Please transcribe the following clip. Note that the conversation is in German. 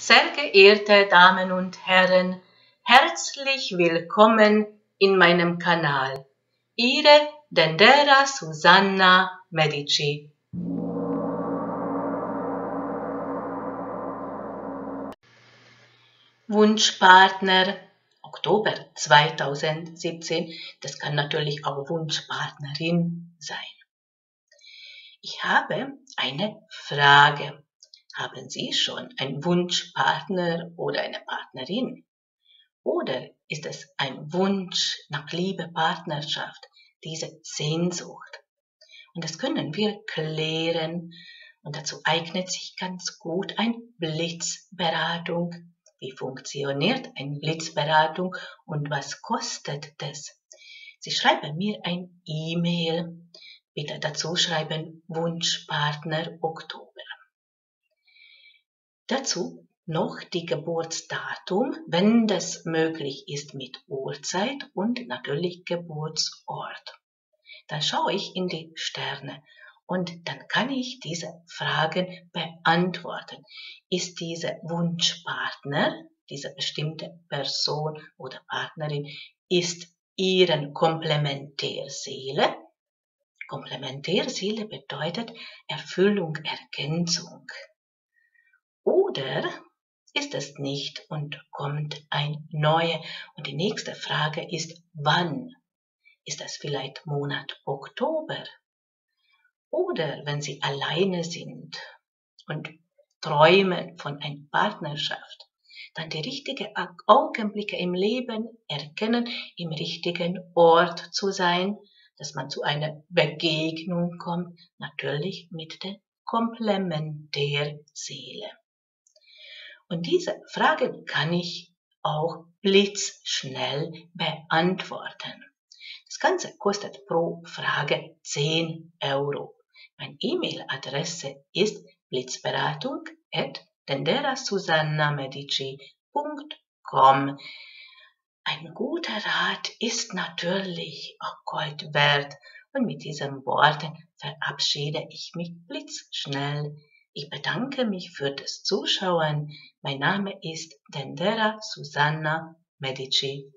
Sehr geehrte Damen und Herren, herzlich willkommen in meinem Kanal. Ihre Dendera Susanna Medici. Wunschpartner Oktober 2017. Das kann natürlich auch Wunschpartnerin sein. Ich habe eine Frage. Haben Sie schon einen Wunschpartner oder eine Partnerin? Oder ist es ein Wunsch nach Liebe, Partnerschaft, diese Sehnsucht? Und das können wir klären. Und dazu eignet sich ganz gut eine Blitzberatung. Wie funktioniert eine Blitzberatung und was kostet das? Sie schreiben mir ein E-Mail. Bitte dazu schreiben Wunschpartner Oktober. Dazu noch die Geburtsdatum, wenn das möglich ist mit Uhrzeit und natürlich Geburtsort. Dann schaue ich in die Sterne und dann kann ich diese Fragen beantworten. Ist dieser Wunschpartner, diese bestimmte Person oder Partnerin, ist ihren Komplementärseele? Komplementärseele bedeutet Erfüllung, Ergänzung. Oder ist es nicht und kommt ein neue? Und die nächste Frage ist, wann? Ist das vielleicht Monat Oktober? Oder wenn Sie alleine sind und träumen von einer Partnerschaft, dann die richtigen Augenblicke im Leben erkennen, im richtigen Ort zu sein, dass man zu einer Begegnung kommt, natürlich mit der Komplementärseele. Und diese Fragen kann ich auch blitzschnell beantworten. Das Ganze kostet pro Frage 10 Euro. Meine E-Mail-Adresse ist blitzberatung at denderasusanna.medici.com. Ein guter Rat ist natürlich auch Gold wert und mit diesen Worten verabschiede ich mich blitzschnell ich bedanke mich für das Zuschauen. Mein Name ist Dendera Susanna Medici.